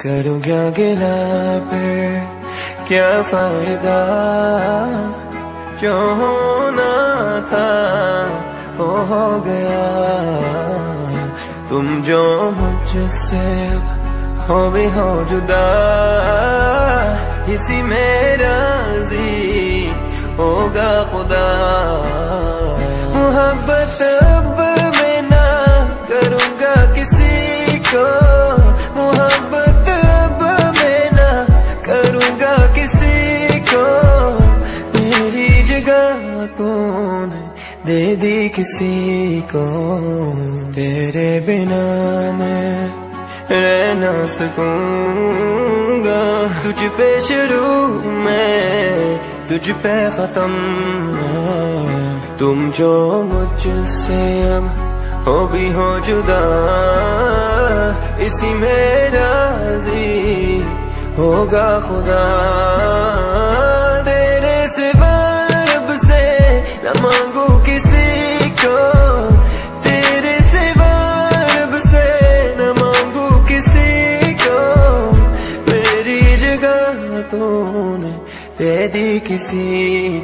करूँ क्या गिला फिर क्या फ़ायदा? जो होना था, वो हो गया। तुम जो मुझसे हो भी हो जुदा। इसी में राज़ी होगा खुदा। मोहब्बत तूने दे दी किसी को, तेरे बिना मैं रह ना सकूँगा। तुझ पे शुरू में, तुझ पे खत्म तुम जो मुझसे अब हो भी हो जुदा, इसी में राज़ी होगा खुदा। तूने दे दी किसी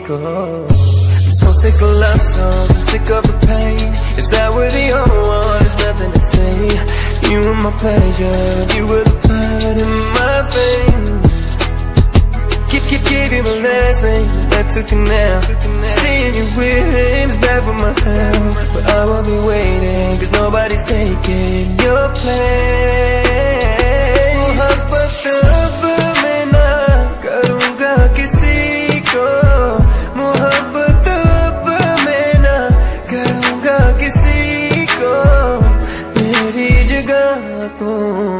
को I'm so sick of love songs, I'm sick of the pain Is that we're the only one, there's nothing to say You were my pleasure, you were the blood in my veins Keep, keep, keep you my last name, that took a nap Seeing you with him is bad for my health But I will be waiting, cause nobody's taking your place सकूं